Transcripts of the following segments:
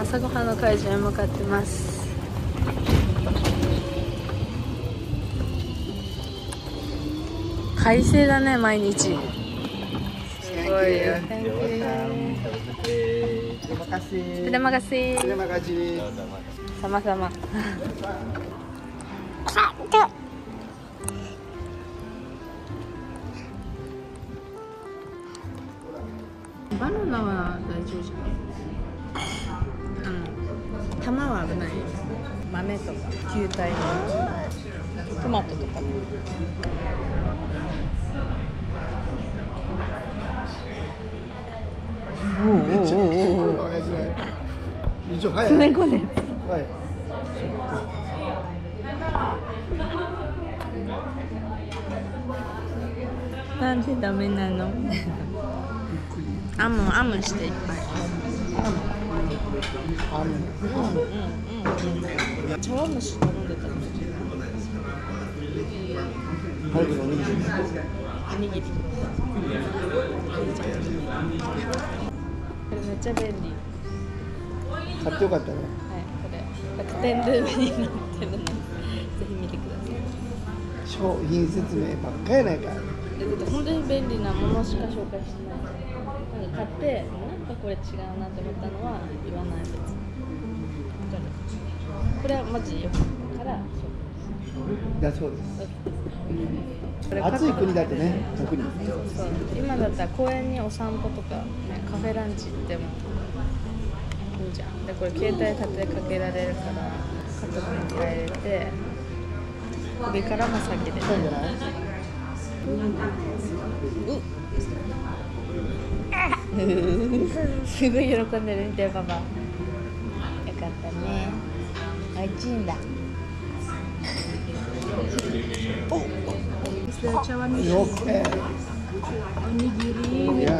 朝ごはんの会場へ向かってます。快晴だね毎日。すごいバナナは大丈夫ですか玉は危ない豆とか球体のトマトとかおおおおおお願いします。一応はい。詰め込んでるはい。なんでダメなの？アムアムしていっぱいあのうんうん茶碗蒸し頼んでたの早くおにぎり。おにぎりこれめっちゃ便利買ってよかったね。はいこれ楽天ルームになってるのでぜひ見てください商品説明ばっかやないか。だけど本当に便利なものしか紹介してないなんか買ってなんかこれ違うなって思ったのは言わない別にこれはマジよかったからだそうです。暑い国だとね、特に。そう今だったら公園にお散歩とか、ね、カフェランチ行ってもいいじゃんでこれ携帯立てかけられるから家族に帰れて首からも先でそうじゃない？すごい喜んでる見てパパよかったねおいしいんだお茶碗蒸しオッケー。おにぎりん。は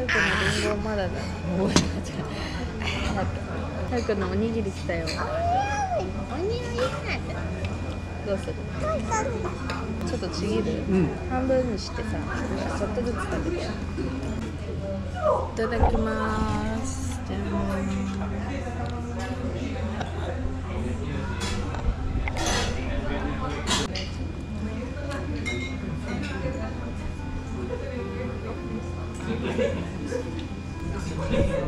るくんのリンゴまだだ。はるくんのおにぎり来たよ。おにぎりどうする？ちょっとちぎる？うん。半分にしてさ、ちょっとずつ食べて。いただきます。じゃ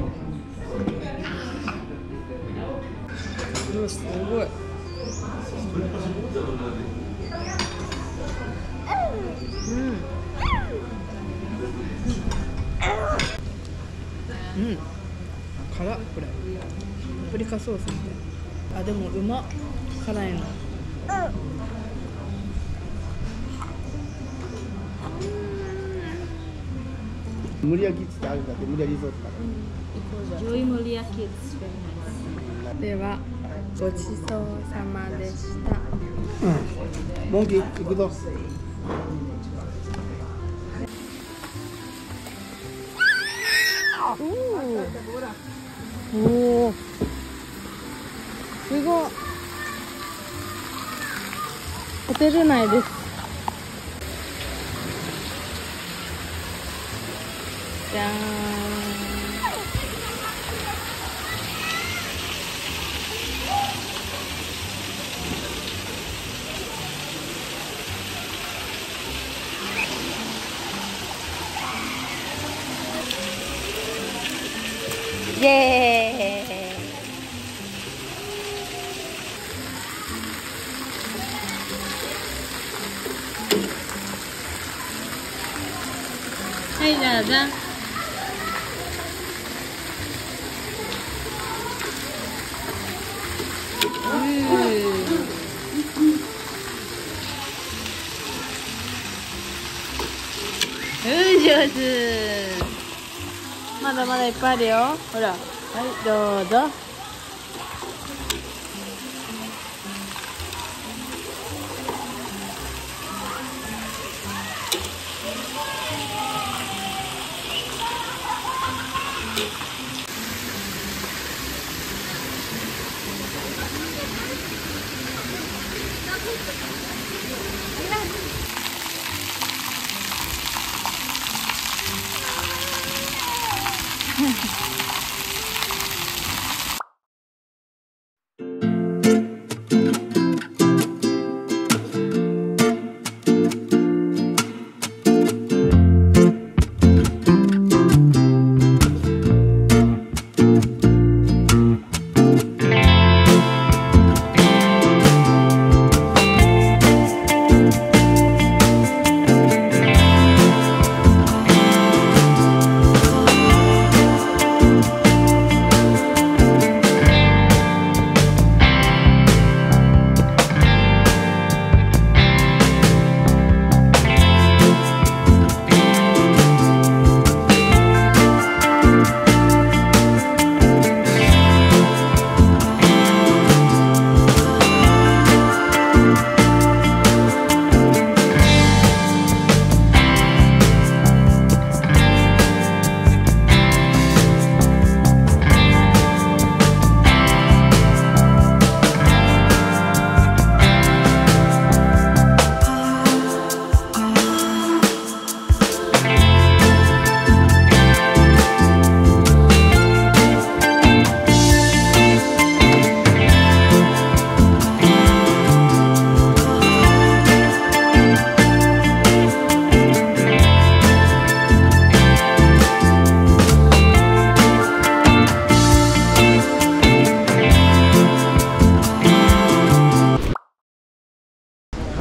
ん。うん。辛っこれ。パプリカソースみたい。あでもうまっ。辛いの。無理やりっつってあるんだって無理やりリゾートだかジョイモリアキッズではごちそうさまでした。ら。うん。モンキー行くぞ。おおすごいホテル内です。じゃーん。イエーイはい、じゃあ、じゃん。うん、上手。panorama del patio. Hola. Ay, dos, dos.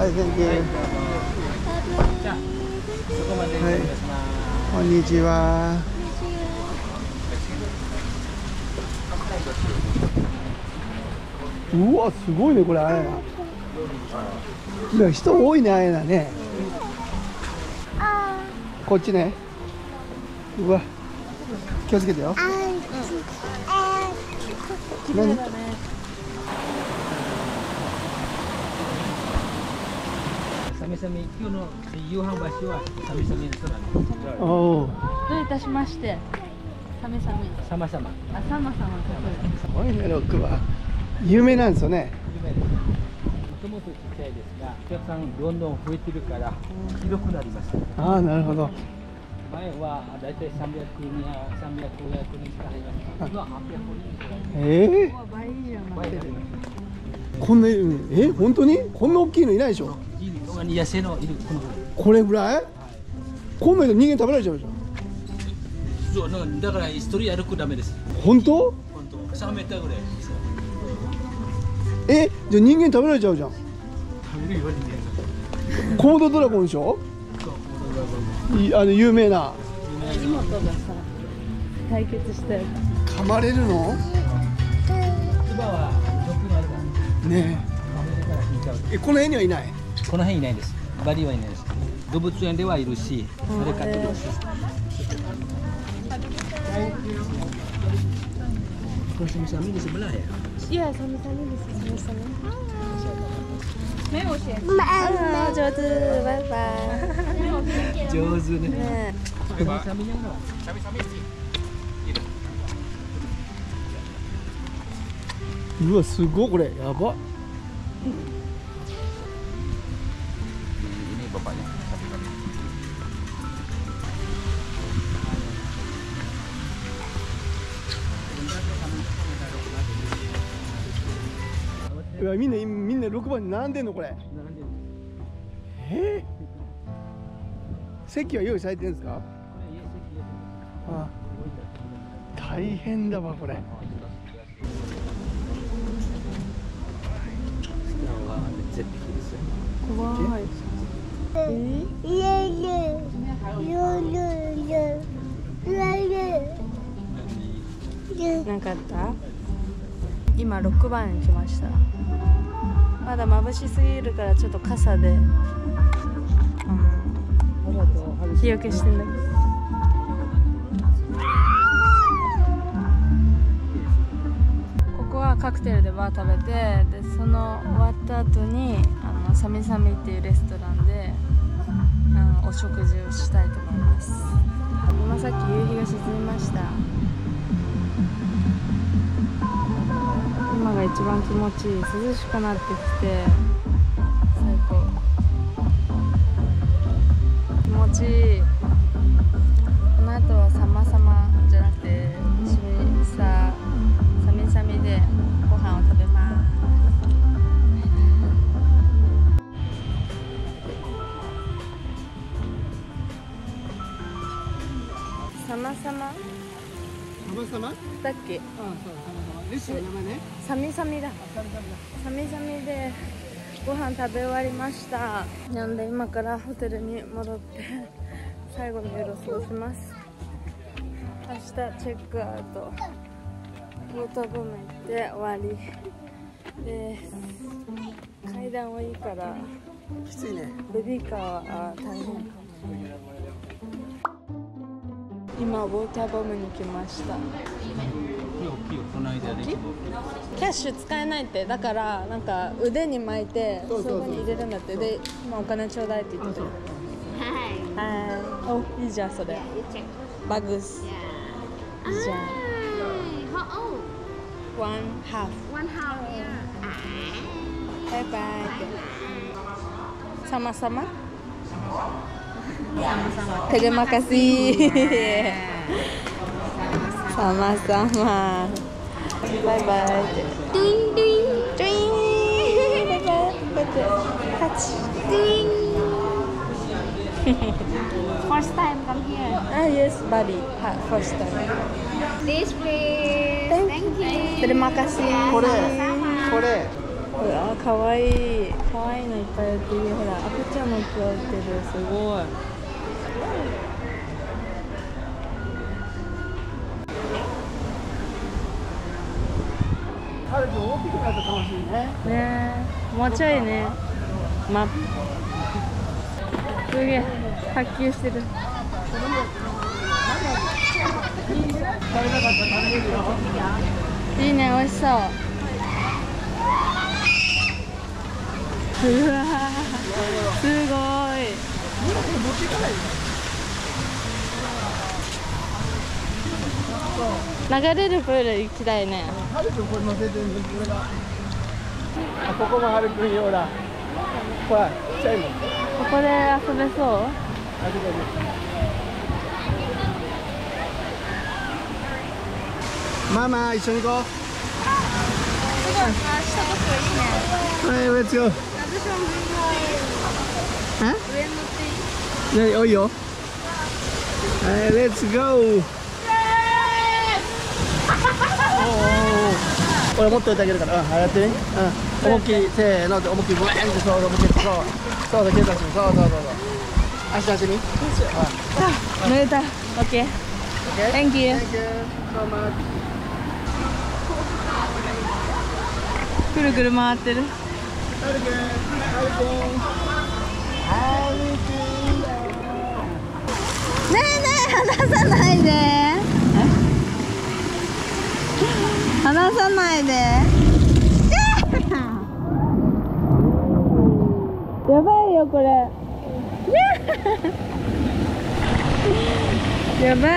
はい、Thank、は、こ、こんにちは。うわすごいねこれあやな人多いねあやなね。こっちね。うわ気をつけてよ。何？サメサメ今日の夕飯橋はサメサメの空におおどういたしましてサメサメさまさまあサマサマすごいねロックは。有名なんですよね。有名ですもともとちっちゃいですがお客さんどんどん増えてるから広くなりますああなるほど。前はだいたい300人や300、500人しか入りません今は800人ええ倍以上こんなえ本当に？こんな大きいのいないでしょす人が野生のいるこのこれぐらいはいこんなの人間食べられちゃうじゃんそうなんかだから一人歩くダメです本当本当3メーターぐらいえじゃあ人間食べられちゃうじゃん食べるよ人間コモドドラゴンでしょいあの有名な妹がさ対決したよ噛まれるの今は毒があるからね食べれたら引いちゃうええこの辺にはいないこの辺いないです。バリはいないです。動物園ではいるし、それ飼ってます。これサメサメ di sebelah ya? Iya, sama-sama di. Ah, バイ。上手ね。ねサメサメ yang mana? うわすごいこれやばかね。うわみんなみんな六番に並んでんのこれ。並え？席は用意されてるんですか？あ,あ、大変だわこれ。絶壁ですよ。えなかった今6番に来ましたまだ眩しすぎるからちょっと傘で、うん、日よけしてんだけどここはカクテルでバー食べてでその終わった後にあのサミサミっていうレストランお食事をしたいと思います。今さっき夕日が沈みました。今が一番気持ちいい。涼しくなってきて。最高。気持ちいい。この後はさまさまさまさま様様？だっけ？あそう様様。レストランの名前ね。サミサミだ。サミサミでご飯食べ終わりました。なんで今からホテルに戻って 最後の夜を過ごします。明日チェックアウト。ウォーターボム行って終わり。で階段はいいから。きついね。ベビーカーは大変。かも今ウォーターボムに来ました。キャッシュ使えないって。だからなんか腕に巻いてそうそうそう。そこに入れるんだって。で今お金ちょうだいって言ってるはい。おいいじゃんそれ。バグス。いいじゃん。How old? One half One half. バイバ Sama-sama. Terima kasih. Sama-sama. Bye-bye. Ding, ding. Ding. Ding. First time come here. Ah, yes, buddy. Ha, first time. This place. Thank, Thank you. Terima kasih. Kore. Kore. ほらかわい。いかわいいのいっぱい売ってる。ほら赤ちゃんも売ってるすごい。あ大きくなしいねねもうちょいね。ますげえ。球してる。いいね美味しそう。うわー。すごい。流れるプール行きたいね。ここもはる。くんよほらほらちっちゃいもんここで遊べそう？ママ一緒に行こう。すごい、あ、したとこいいね。はい、レッツゴー。上乗ってい。いいい、レッツゴー。俺持っいてあげるから、うん、やってね。うん、思いっきり、せーので、思いっきり、ブーンって、そうそう、思いっきり、そう。そうそう、警察そうそうそう。足出してみ。乗れた OK Thank you Thank you so much. くるくる回ってるねえねえ、離さないで。離さないで。やばいよこれ やばい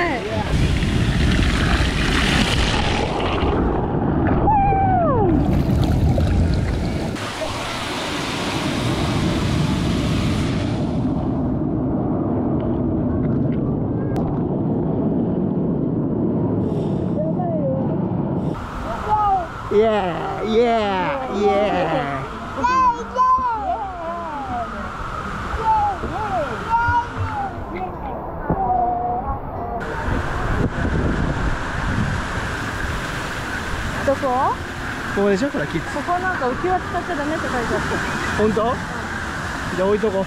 イエーイイエーイイエーイどこ？ここでしょ？これキッズ。ここなんか浮き輪使っちゃダメって書いてあった。本当？じゃあ置いとこう。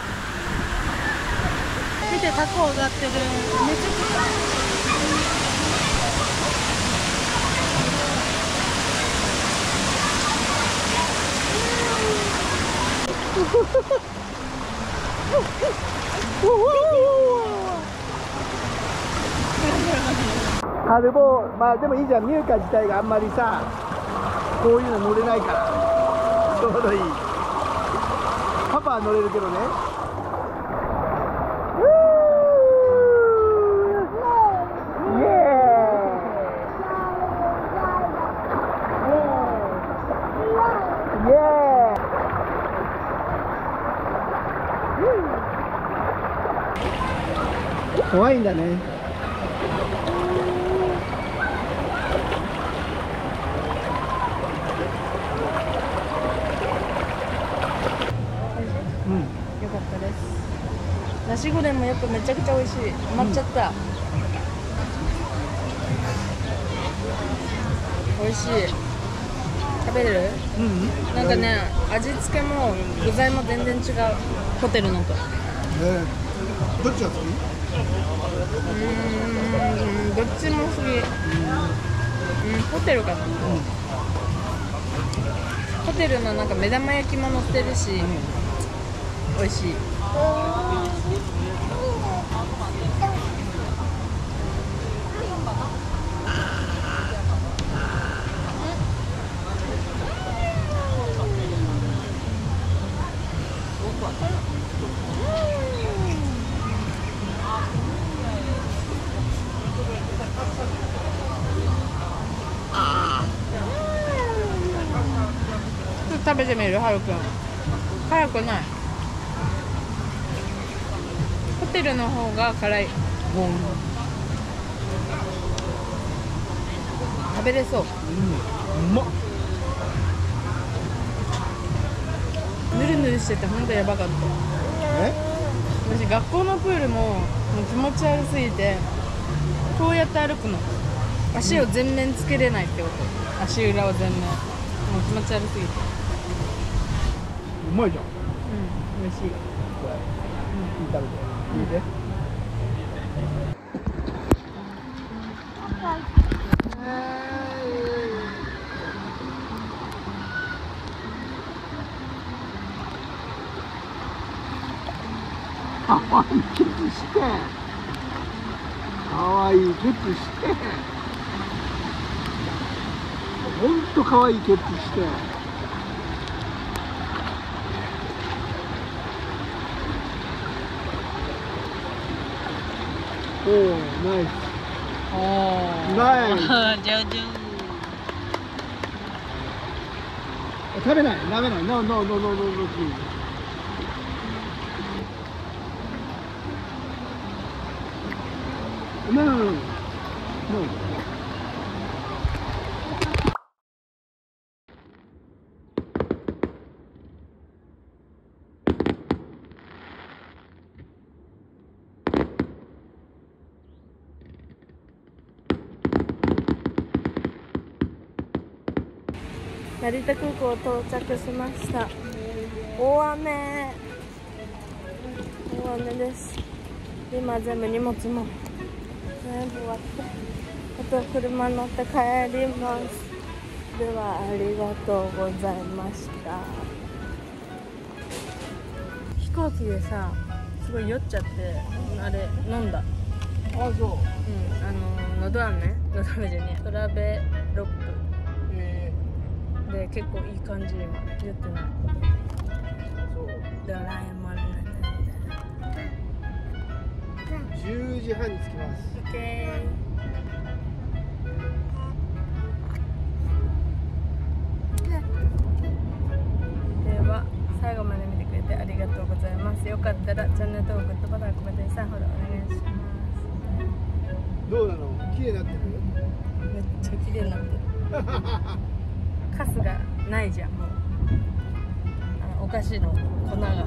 見てタコ上がってる。めちゃくちゃあでもまあでもいいじゃん。ミュウカ自体があんまりさこういうの乗れないから。ちょうどいい。パパは乗れるけどねイエーイイエーイ怖いんだね。うん。よかったです。ナシゴレンもやっぱめちゃくちゃ美味しい。ハマっちゃった、美味しい。食べれる？うんなんかね味付けも具材も全然違う。ホテルのと。うえーどっちが好き？うんどっちも好きうんホテルかな、ホテルのなんか目玉焼きも乗ってるし、美味しいちょっと食べてみるはるくん辛くない。ホテルの方が辛い。食べれそう。うまっ。ぬるぬるしててほんとやばかった。え？私学校のプールももう気持ち悪すぎてこうやって歩くの。足を全面つけれないってこと。足裏を全面。もう気持ち悪すぎてうまいじゃん。うん。美味しい。これ、うん、いい食べて。いいね、かわいい。キスしてかわいい。キスして。ほんとかわいい。キスして。おおナイスおナイス上手食べない食べない No no no no no no please No no no no 成田空港到着しました。大雨。大雨です。今全部荷物も。全部終わって。あとは車乗って帰ります。ではありがとうございました。飛行機でさすごい酔っちゃってあれ飲んだ？あそう。うんあののど飴？のど飴じゃねえ。トラベロッで結構いい感じ今言ってない。ー、そう。ドラえもんなんだ10時半に着きます。オッケー。では最後まで見てくれてありがとうございます。よかったらチャンネル登録グッドボタンコメントにさんフォローお願いしまどうなの？綺麗になってる？すめっちゃ綺麗になってるカスがないじゃんもう。あのお菓子の粉が。